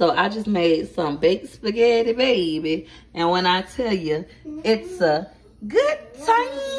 So I just made some baked spaghetti, baby. And when I tell you, it's a good time.